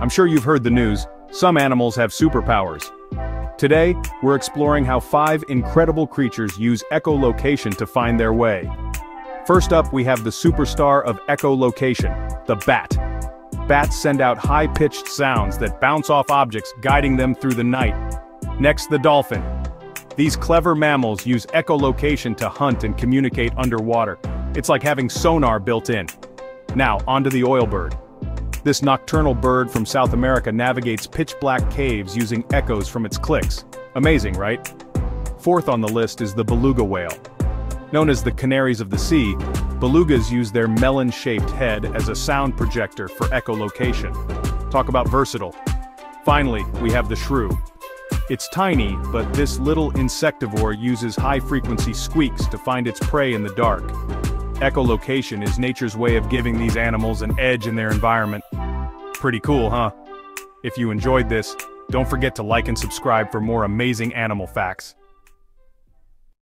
I'm sure you've heard the news, some animals have superpowers. Today, we're exploring how five incredible creatures use echolocation to find their way. First up we have the superstar of echolocation, the bat. Bats send out high-pitched sounds that bounce off objects guiding them through the night. Next the dolphin. These clever mammals use echolocation to hunt and communicate underwater. It's like having sonar built in. Now, onto the oilbird. This nocturnal bird from South America navigates pitch-black caves using echoes from its clicks. Amazing, right? Fourth on the list is the beluga whale. Known as the canaries of the sea, belugas use their melon-shaped head as a sound projector for echolocation. Talk about versatile. Finally, we have the shrew. It's tiny, but this little insectivore uses high-frequency squeaks to find its prey in the dark. Echolocation is nature's way of giving these animals an edge in their environment. Pretty cool, huh? If you enjoyed this, don't forget to like and subscribe for more amazing animal facts.